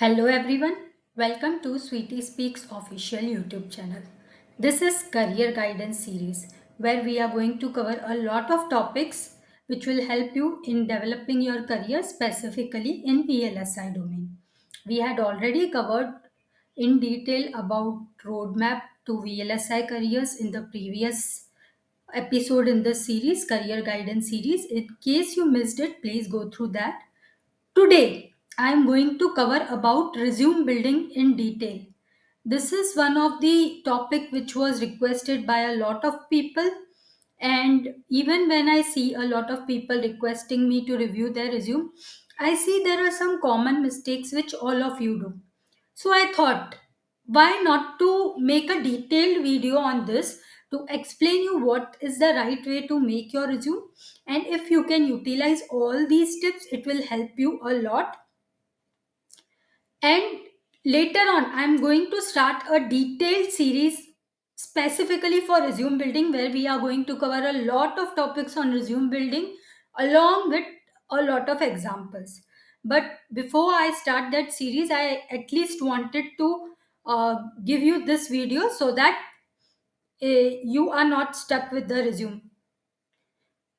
Hello everyone, welcome to Switi Speaks official YouTube channel. This is career guidance series where we are going to cover a lot of topics which will help you in developing your career specifically in VLSI domain. We had already covered in detail about roadmap to VLSI careers in the previous episode in this series, career guidance series. In case you missed it, please go through that. Today, I am going to cover about resume building in detail. This is one of the topic which was requested by a lot of people and even when I see a lot of people requesting me to review their resume, I see there are some common mistakes which all of you do. So I thought, why not to make a detailed video on this to explain you what is the right way to make your resume and if you can utilize all these tips it will help you a lot and later on i'm going to start a detailed series specifically for resume building where we are going to cover a lot of topics on resume building along with a lot of examples. But before i start that series i at least wanted to uh, give you this video so that uh, you are not stuck with the resume.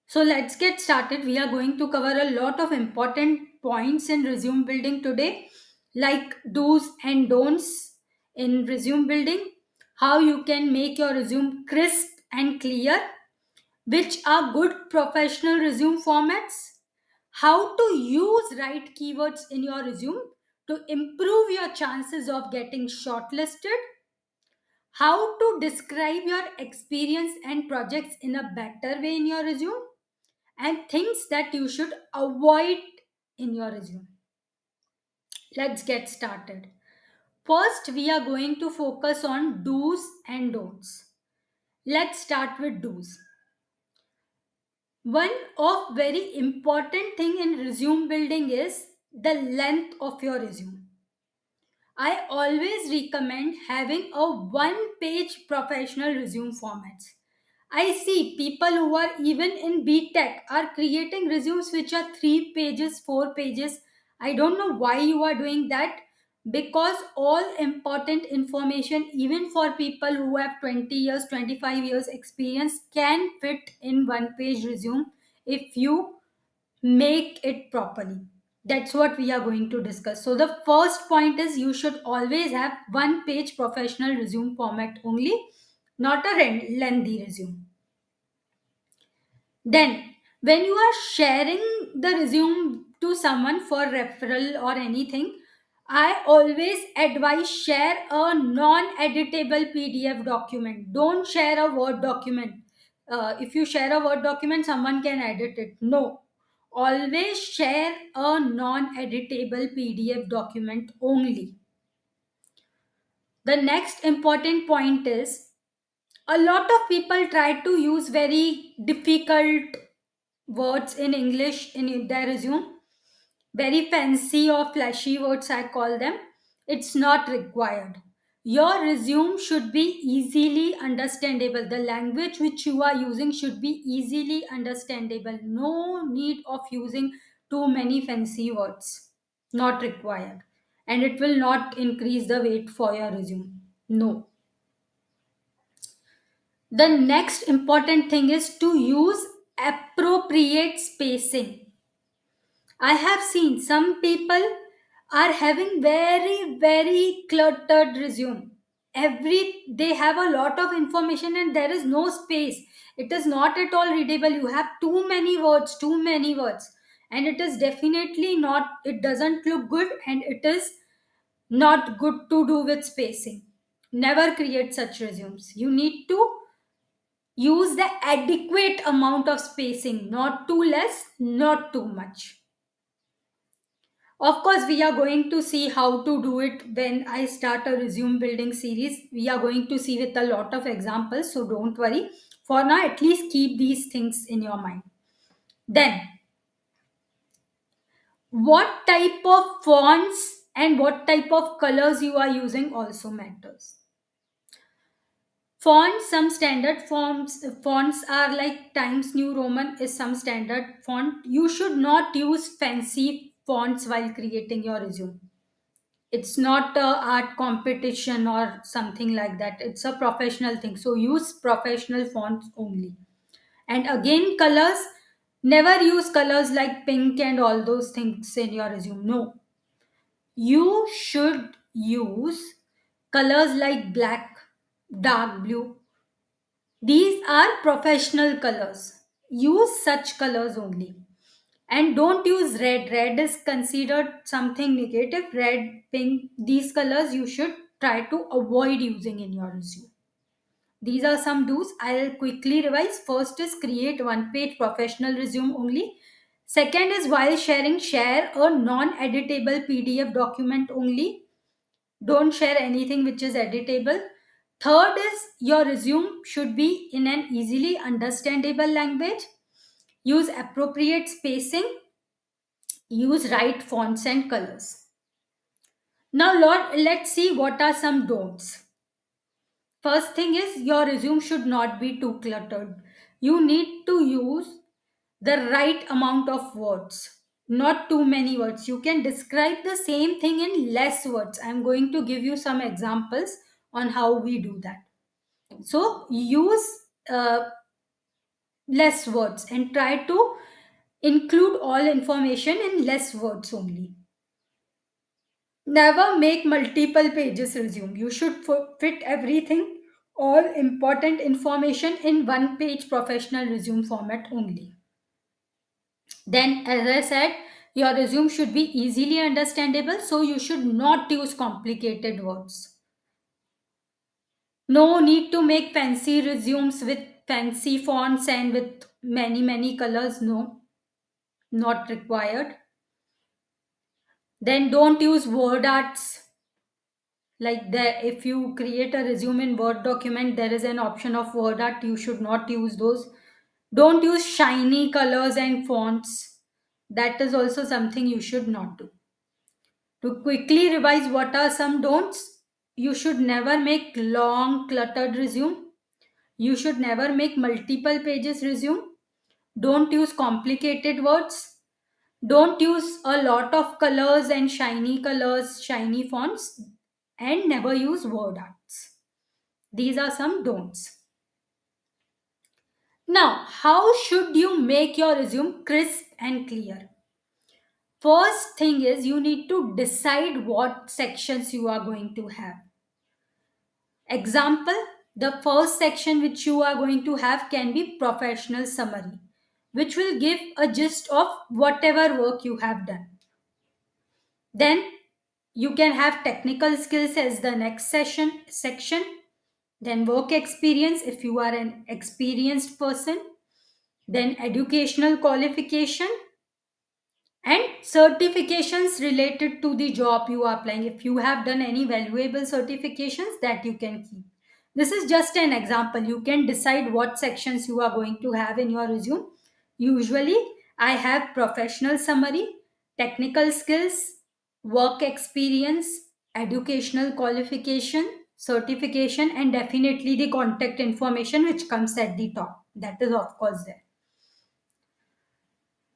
So let's get started. We are going to cover a lot of important points in resume building today like do's and don'ts in resume building how you can make your resume crisp and clear which are good professional resume formats how to use right keywords in your resume to improve your chances of getting shortlisted how to describe your experience and projects in a better way in your resume and things that you should avoid in your resume let's get started. First we are going to focus on do's and don'ts. Let's start with do's. One of very important thing in resume building is the length of your resume. I always recommend having a one page professional resume format. i see people who are even in btech are creating resumes which are 3 pages 4 pages i don't know why you are doing that. Because all important information even for people who have 20 years 25 years experience can fit in one page resume if you make it properly. That's what we are going to discuss. So the first point is you should always have one page professional resume format only not a lengthy resume. Then when you are sharing the resume to someone for referral or anything I always advise share a non-editable PDF document. Don't share a Word document. Uh, if you share a Word document, someone can edit it. No. Always share a non-editable PDF document only. The next important point is a lot of people try to use very difficult words in English in their resume very fancy or flashy words, I call them. It's not required. Your resume should be easily understandable. The language which you are using should be easily understandable. No need of using too many fancy words. Not required. And it will not increase the weight for your resume. No. The next important thing is to use appropriate spacing I have seen some people are having very very cluttered resume. Every they have a lot of information and there is no space. It is not at all readable. You have too many words, too many words, and it is definitely not. It doesn't look good, and it is not good to do with spacing. Never create such resumes. You need to use the adequate amount of spacing, not too less, not too much. Of course, we are going to see how to do it when I start a resume building series. We are going to see with a lot of examples, so don't worry. For now, at least keep these things in your mind. Then, what type of fonts and what type of colors you are using also matters. Fonts, some standard fonts fonts are like Times New Roman is some standard font. You should not use fancy fonts while creating your resume. it's not a art competition or something like that. It's a professional thing. So use professional fonts only. And again colors. Never use colors like pink and all those things in your resume. No. You should use colors like black dark blue. These are professional colors. Use such colors only and don't use red. Red is considered something negative. Red pink these colors you should try to avoid using in your resume. These are some do's. I'll quickly revise. First is create one page professional resume only. Second is while sharing share a non editable pdf document only. Don't share anything which is editable. Third is your resume should be in an easily understandable language use appropriate spacing use right fonts and colors. Now, let's see what are some don'ts. First thing is your resume should not be too cluttered. You need to use the right amount of words, not too many words. You can describe the same thing in less words. I'm going to give you some examples on how we do that. So, use uh, less words and try to include all information in less words only. Never make multiple pages resume. You should fit everything, all important information in one page professional resume format only. Then, as I said, your resume should be easily understandable, so you should not use complicated words. No need to make fancy resumes with fancy fonts and with many, many colors. No, not required. Then don't use word arts. Like the if you create a resume in Word document, there is an option of word art. You should not use those. Don't use shiny colors and fonts. That is also something you should not do. To quickly revise what are some don'ts, you should never make long cluttered resume. You should never make multiple pages resume. Don't use complicated words. Don't use a lot of colors and shiny colors, shiny fonts, and never use word arts. These are some don'ts. Now, how should you make your resume crisp and clear? First thing is you need to decide what sections you are going to have. Example, the first section which you are going to have can be professional summary which will give a gist of whatever work you have done. Then you can have technical skills as the next session section. Then work experience if you are an experienced person. Then educational qualification and certifications related to the job you are applying. If you have done any valuable certifications that you can keep. This is just an example. You can decide what sections you are going to have in your resume Usually, I have professional summary, technical skills, work experience, educational qualification, certification, and definitely the contact information which comes at the top. That is, of course, there.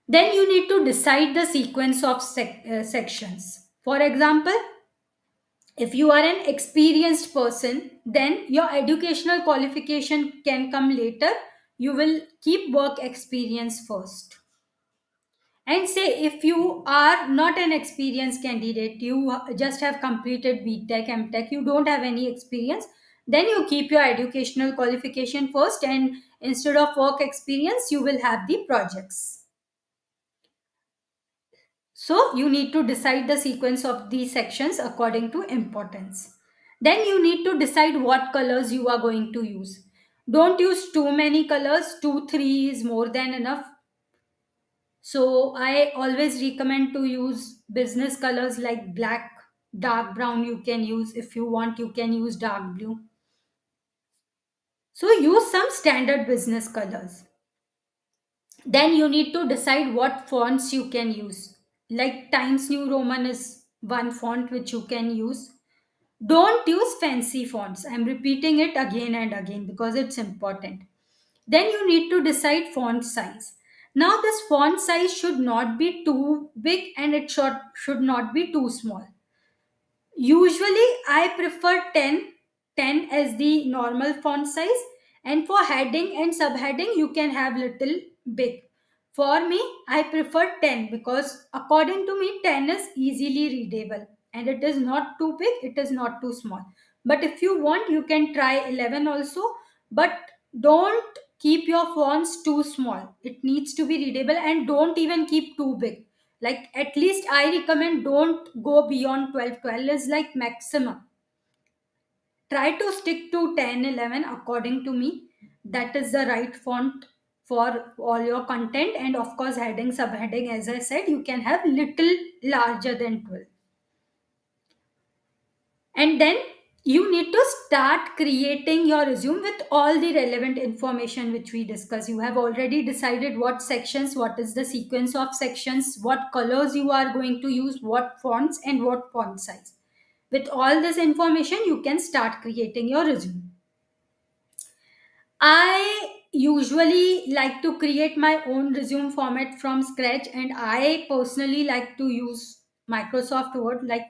Then you need to decide the sequence of sec- uh, sections. For example, if you are an experienced person, then your educational qualification can come later. You will keep work experience first. And say if you are not an experienced candidate you just have completed btech mtech you don't have any experience then you keep your educational qualification first and instead of work experience you will have the projects so you need to decide the sequence of these sections according to importance then you need to decide what colors you are going to use don't use too many colors, 2 3 is more than enough. So I always recommend to use business colors like black, dark brown you can use if you want you can use dark blue. So use some standard business colors. Then you need to decide what fonts you can use. Like Times New Roman is one font which you can use don't use fancy fonts. I'm repeating it again and again because it's important. Then you need to decide font size. Now, this font size should not be too big and it should, should not be too small. Usually, I prefer 10, 10 as the normal font size, and for heading and subheading, you can have little big. For me, I prefer 10 because according to me, 10 is easily readable and it is not too big, it is not too small. But if you want, you can try 11 also, but don't keep your fonts too small. It needs to be readable and don't even keep too big. Like at least i recommend don't go beyond 12 12 is like maximum. Try to stick to 10 11 according to me. That is the right font for all your content. And of course heading subheading as i said you can have little larger than 12 and then you need to start creating your resume with all the relevant information which we discussed you have already decided what sections what is the sequence of sections what colors you are going to use what fonts and what font size. With all this information you can start creating your resume. I usually like to create my own resume format from scratch and i personally like to use microsoft word like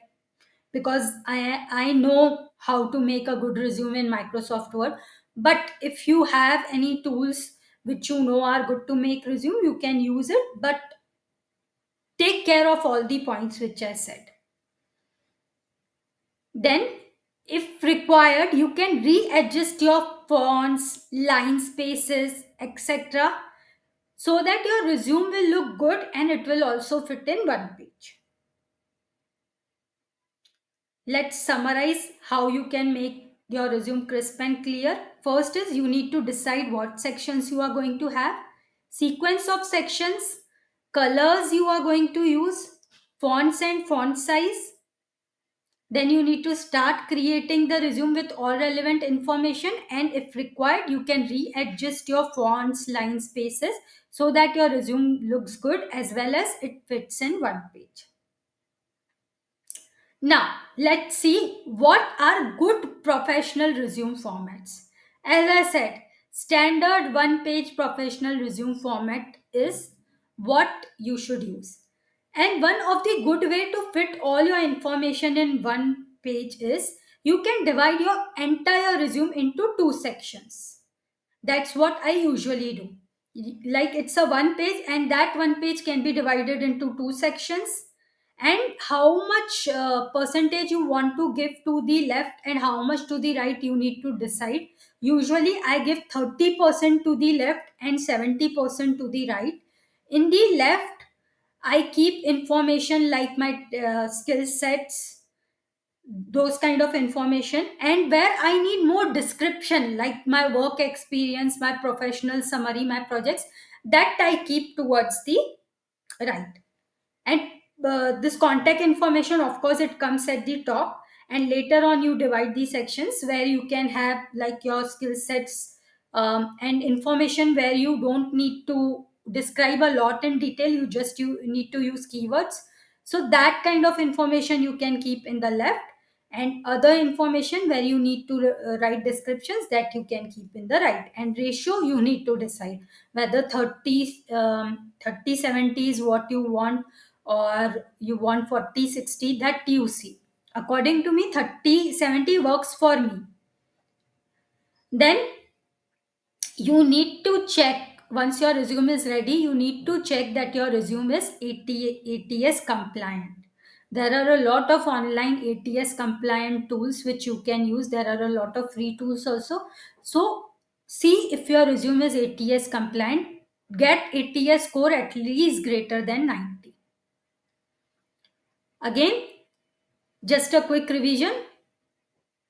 because I I know how to make a good resume in Microsoft Word. But if you have any tools which you know are good to make resume, you can use it. But take care of all the points which I said. Then, if required, you can readjust your fonts, line spaces, etc. so that your resume will look good and it will also fit in one page. Let's summarize how you can make your resume crisp and clear. First is you need to decide what sections you are going to have, sequence of sections, colors you are going to use, fonts and font size. Then you need to start creating the resume with all relevant information and if required you can readjust your fonts, line spaces so that your resume looks good as well as it fits in one page. Now, let's see what are good professional resume formats. As I said, standard one page professional resume format is what you should use. And one of the good way to fit all your information in one page is you can divide your entire resume into two sections. That's what I usually do. Like it's a one page and that one page can be divided into two sections and how much uh, percentage you want to give to the left and how much to the right you need to decide usually i give 30% to the left and 70% to the right in the left i keep information like my uh, skill sets those kind of information and where i need more description like my work experience my professional summary my projects that i keep towards the right. And uh, this contact information of course it comes at the top and later on you divide the sections where you can have like your skill sets um, and information where you don't need to describe a lot in detail you just you need to use keywords. So that kind of information you can keep in the left and other information where you need to uh, write descriptions that you can keep in the right. And ratio you need to decide whether 30 um, 30 70 is what you want or you want 40 60 that you see. According to me 30 70 works for me. Then you need to check once your resume is ready you need to check that your resume is ats compliant. There are a lot of online ats compliant tools which you can use. There are a lot of free tools also. So see if your resume is ats compliant. Get ats score at least greater than 90 Again, just a quick revision.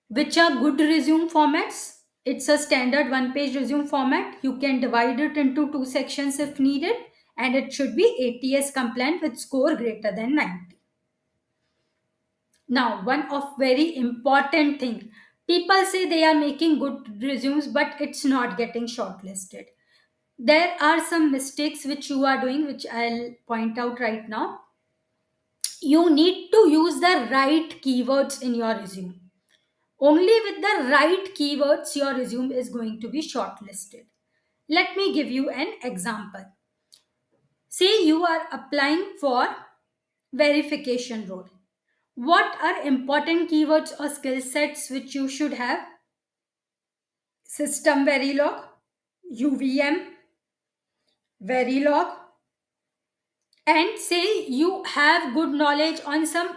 Which are good resume formats? It's a standard one page resume format. You can divide it into two sections if needed and it should be ATS compliant with score greater than 90. Now, one of very important thing. People say they are making good resumes but it's not getting shortlisted. There are some mistakes which you are doing which I'll point out right now you need to use the right keywords in your resume. Only with the right keywords, your resume is going to be shortlisted. Let me give you an example. Say you are applying for verification role. What are important keywords or skill sets which you should have? System Verilog, UVM, Verilog, and say you have good knowledge on some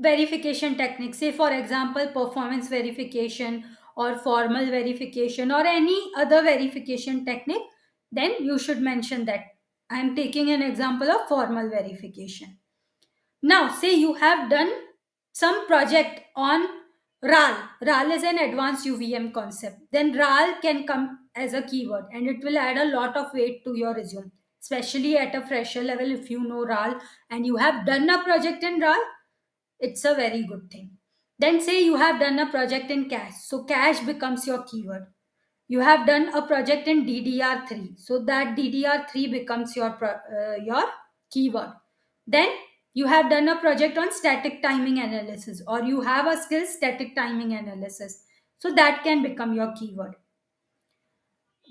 verification techniques. Say for example performance verification or formal verification or any other verification technique then you should mention that. I am taking an example of formal verification. Now say you have done some project on ral. Ral is an advanced uvm concept. Then ral can come as a keyword and it will add a lot of weight to your resume especially at a fresher level if you know ral and you have done a project in ral it's a very good thing. Then say you have done a project in cache so cache becomes your keyword. You have done a project in ddr3 so that ddr3 becomes your uh, your keyword. Then you have done a project on static timing analysis or you have a skill static timing analysis. So that can become your keyword.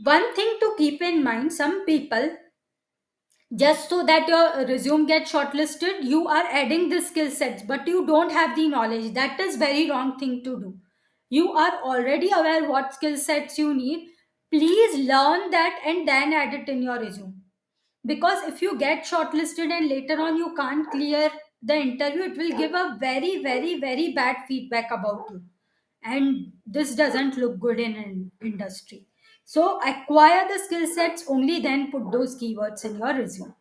One thing to keep in mind some people just so that your resume gets shortlisted you are adding the skill sets but you don't have the knowledge. That is very wrong thing to do. You are already aware what skill sets you need. Please learn that and then add it in your resume. Because if you get shortlisted and later on you can't clear the interview it will give a very very very bad feedback about you. And this doesn't look good in an industry so acquire the skill sets only then put those keywords in your resume.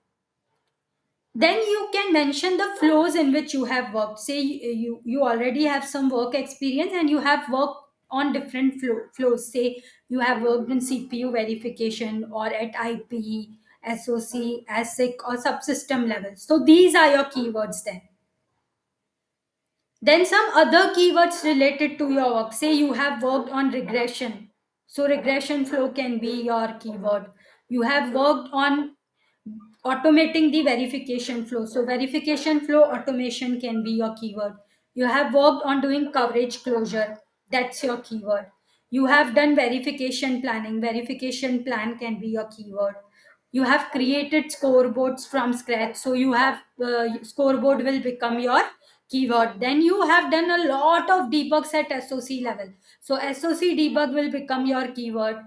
Then you can mention the flows in which you have worked. Say you you already have some work experience and you have worked on different flow, flows. Say you have worked in cpu verification or at ip soc asic or subsystem level. So these are your keywords then. Then some other keywords related to your work. Say you have worked on regression. So regression flow can be your keyword. You have worked on automating the verification flow. So verification flow automation can be your keyword. You have worked on doing coverage closure. That's your keyword. You have done verification planning. Verification plan can be your keyword. You have created scoreboards from scratch. So you have uh, scoreboard will become your keyword. Then you have done a lot of debugs at SOC level. So SOC debug will become your keyword.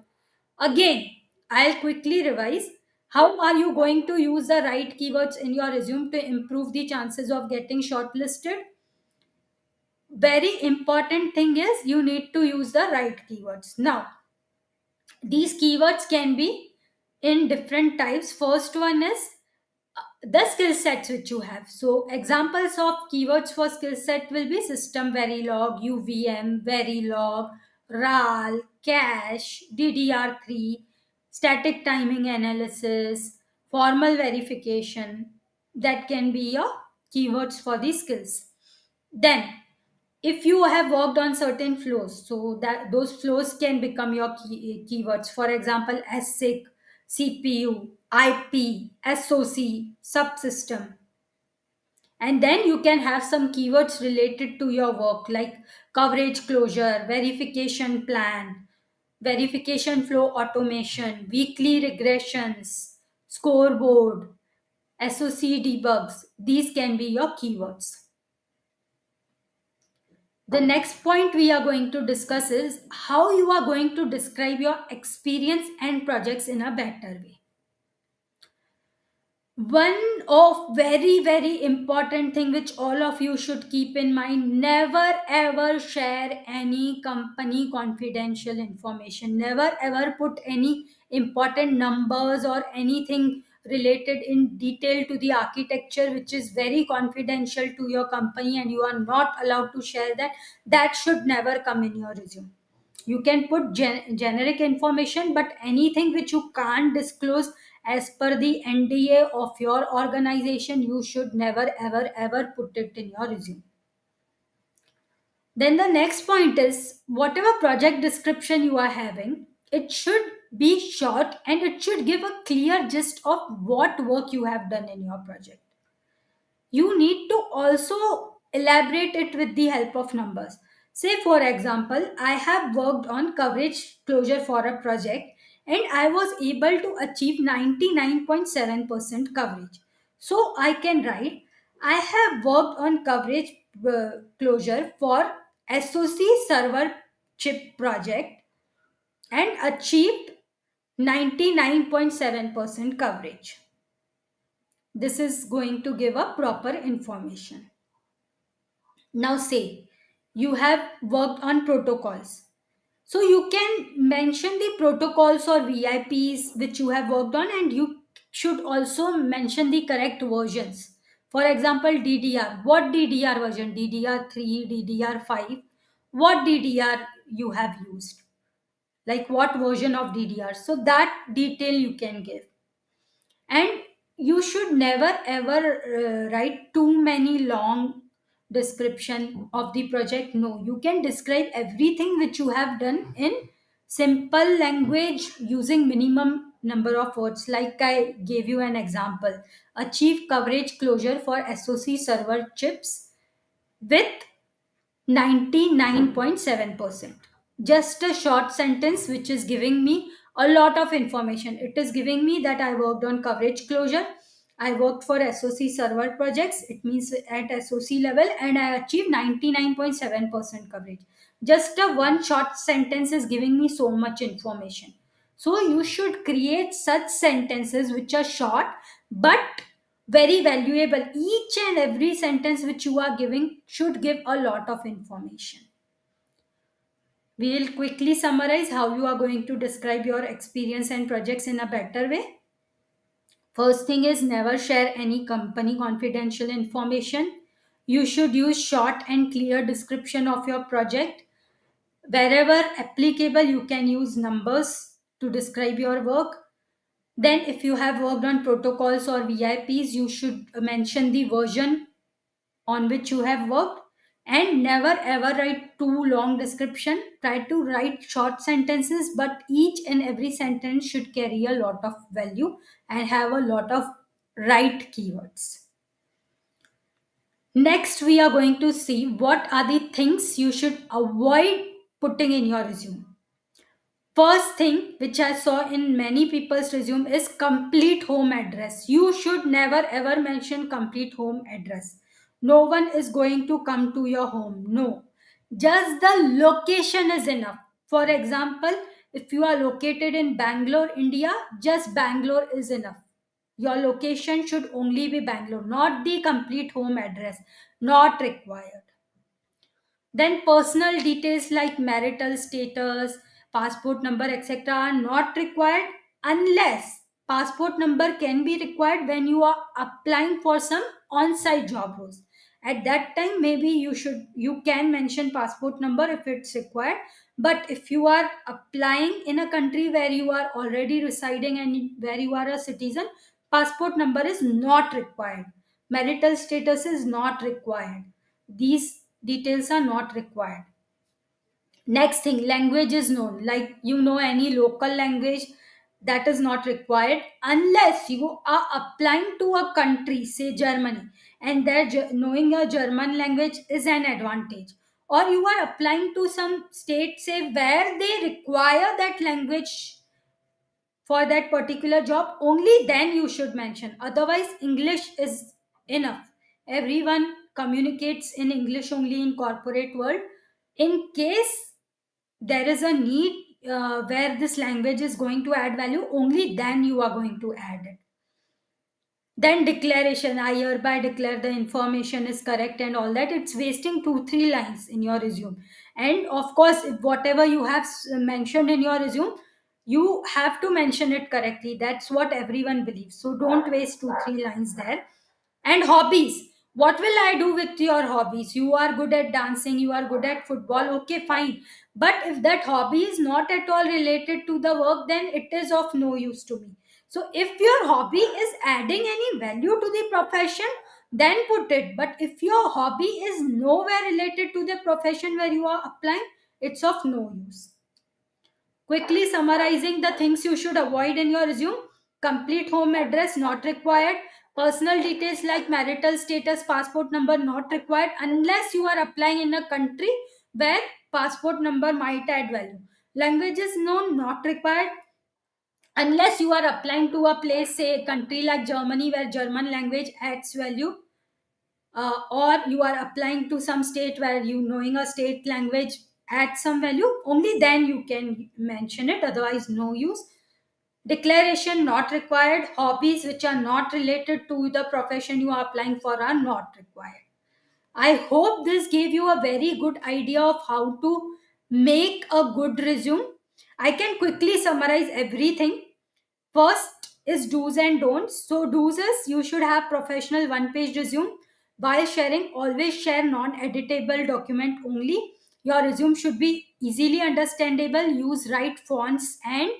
Again, I'll quickly revise. How are you going to use the right keywords in your resume to improve the chances of getting shortlisted? Very important thing is you need to use the right keywords. Now, these keywords can be in different types. First one is the skill sets which you have. So examples of keywords for skill set will be system verilog, UVM, verilog, RAL, cache, DDR3, static timing analysis, formal verification. That can be your keywords for these skills. Then if you have worked on certain flows so that those flows can become your key, keywords for example asic cpu ip soc subsystem. And then you can have some keywords related to your work like coverage closure verification plan verification flow automation weekly regressions scoreboard soc debugs. These can be your keywords the next point we are going to discuss is how you are going to describe your experience and projects in a better way. One of very very important thing which all of you should keep in mind never ever share any company confidential information. Never ever put any important numbers or anything related in detail to the architecture which is very confidential to your company and you are not allowed to share that that should never come in your resume you can put gen- generic information but anything which you can't disclose as per the NDA of your organization, you should never, ever, ever put it in your resume. Then the next point is whatever project description you are having, it should be short and it should give a clear gist of what work you have done in your project. You need to also elaborate it with the help of numbers. Say, for example, I have worked on coverage closure for a project and I was able to achieve 99.7% coverage. So I can write, I have worked on coverage uh, closure for SOC server chip project and achieved 99.7% coverage. This is going to give a proper information. Now, say you have worked on protocols. So, you can mention the protocols or VIPs which you have worked on, and you should also mention the correct versions. For example, DDR. What DDR version? DDR3, DDR5. What DDR you have used? Like what version of DDR? So, that detail you can give. And you should never ever uh, write too many long description of the project no you can describe everything which you have done in simple language using minimum number of words like i gave you an example achieve coverage closure for soc server chips with 99.7%. Just a short sentence which is giving me a lot of information. It is giving me that I worked on coverage closure. I worked for SOC server projects. It means at SOC level and I achieved 99.7% coverage. Just a one short sentence is giving me so much information. So you should create such sentences which are short but very valuable. Each and every sentence which you are giving should give a lot of information. We will quickly summarize how you are going to describe your experience and projects in a better way. First thing is never share any company confidential information. You should use short and clear description of your project. Wherever applicable, you can use numbers to describe your work. Then, if you have worked on protocols or VIPs, you should mention the version on which you have worked and never ever write too long description try to write short sentences but each and every sentence should carry a lot of value and have a lot of right keywords next we are going to see what are the things you should avoid putting in your resume First thing which I saw in many people's resume is complete home address. You should never ever mention complete home address. No one is going to come to your home. No. Just the location is enough. For example, if you are located in Bangalore, India, just Bangalore is enough. Your location should only be Bangalore, not the complete home address. Not required. Then personal details like marital status, passport number, etc. are not required unless passport number can be required when you are applying for some on-site job roles. At that time, maybe you should you can mention passport number if it's required. But if you are applying in a country where you are already residing and where you are a citizen, passport number is not required. Marital status is not required. These details are not required next thing language is known like you know any local language that is not required unless you are applying to a country say germany and there knowing a german language is an advantage. Or you are applying to some state say where they require that language for that particular job only then you should mention. Otherwise english is enough. Everyone communicates in english only in corporate world. In case there is a need uh, where this language is going to add value only then you are going to add it. Then declaration i hereby declare the information is correct and all that. It's wasting two three lines in your resume. And of course whatever you have mentioned in your resume you have to mention it correctly. That's what everyone believes. So don't waste two three lines there. And hobbies. What will i do with your hobbies? You are good at dancing. You are good at football. Okay fine but if that hobby is not at all related to the work then it is of no use to me. So if your hobby is adding any value to the profession then put it. But if your hobby is nowhere related to the profession where you are applying it's of no use. Quickly summarizing the things you should avoid in your resume. Complete home address not required, personal details like marital status, passport number not required unless you are applying in a country where passport number might add value. Languages known not required. Unless you are applying to a place, say, a country like Germany where German language adds value uh, or you are applying to some state where you knowing a state language adds some value only then you can mention it. Otherwise no use. Declaration not required. Hobbies which are not related to the profession you are applying for are not required i hope this gave you a very good idea of how to make a good resume i can quickly summarize everything First is do's and don'ts. So, do's is you should have professional one page resume. While sharing, always share non editable document only. Your resume should be easily understandable. Use right fonts and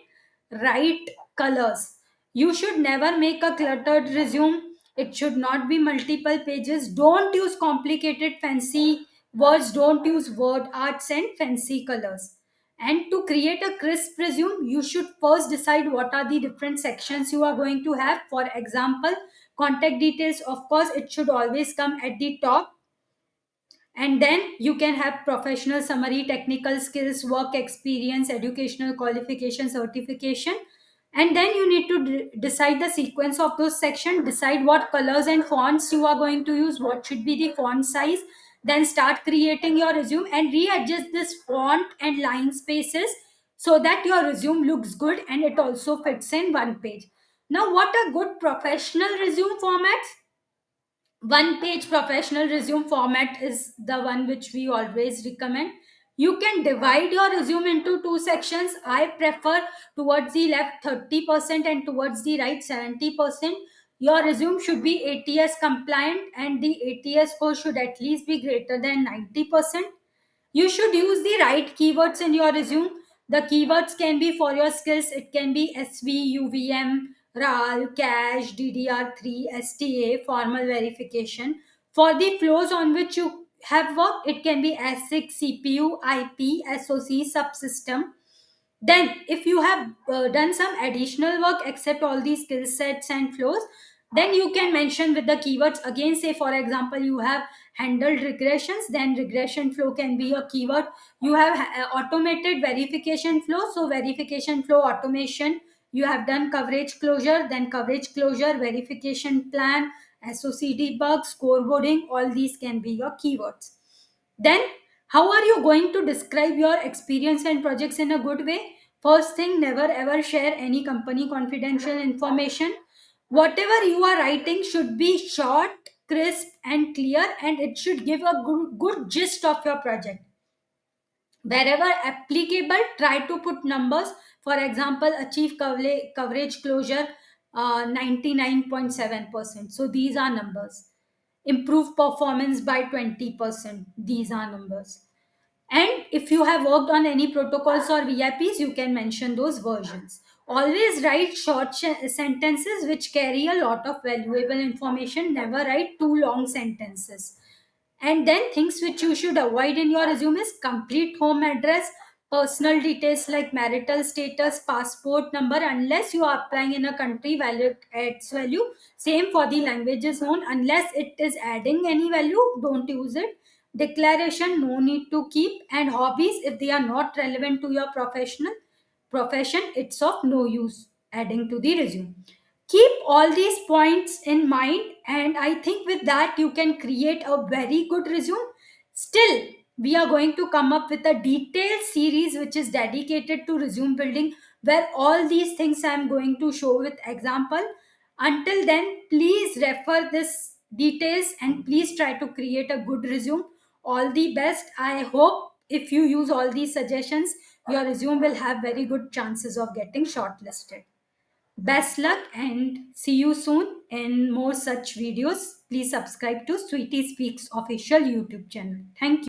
right colors. You should never make a cluttered resume. It should not be multiple pages. Don't use complicated, fancy words. Don't use word arts and fancy colors and to create a crisp resume, you should first decide what are the different sections you are going to have. For example, contact details, of course, it should always come at the top. And then you can have professional summary, technical skills, work experience, educational qualification, certification. And then you need to d- decide the sequence of those sections, decide what colors and fonts you are going to use, what should be the font size, then start creating your resume and readjust this font and line spaces so that your resume looks good and it also fits in one page. Now what are good professional resume formats? One page professional resume format is the one which we always recommend you can divide your resume into two sections i prefer towards the left 30% and towards the right 70% your resume should be ats compliant and the ats score should at least be greater than 90% you should use the right keywords in your resume. The keywords can be for your skills. It can be SV, UVM, RAL, cache, DDR3, STA, formal verification. For the flows on which you have worked, it can be ASIC, CPU, IP, SOC, subsystem. Then, if you have uh, done some additional work except all these skill sets and flows, then you can mention with the keywords again. Say, for example, you have handled regressions, then regression flow can be a keyword. You have uh, automated verification flow, so verification flow automation. You have done coverage closure, then coverage closure, verification plan, SOC debug, scoreboarding, all these can be your keywords. Then, how are you going to describe your experience and projects in a good way? First thing, never ever share any company confidential information. Whatever you are writing should be short, crisp, and clear, and it should give a good, good gist of your project. Wherever applicable, try to put numbers. For example, achieve coverage, coverage closure uh, 99.7%. So these are numbers improve performance by 20%. These are numbers. And if you have worked on any protocols or VIPs, you can mention those versions. Always write short sh- sentences which carry a lot of valuable information. Never write too long sentences. And then things which you should avoid in your resume is complete home address, personal details like marital status, passport number, unless you are applying in a country where it adds value. Same for the languages zone, unless it is adding any value, don't use it. Declaration, no need to keep, and hobbies, if they are not relevant to your professional profession, it's of no use adding to the resume. Keep all these points in mind. And i think with that you can create a very good resume. Still we are going to come up with a detailed series which is dedicated to resume building where all these things i'm going to show with example until then please refer this details and please try to create a good resume all the best i hope if you use all these suggestions your resume will have very good chances of getting shortlisted Best luck and see you soon in more such videos. Please subscribe to Switi Speaks official YouTube channel. Thank you.